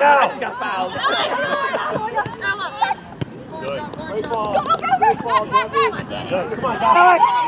now. I just got fouled. Good. Great ball. Go, go, go, Great go, ball, Good. Come on, guys.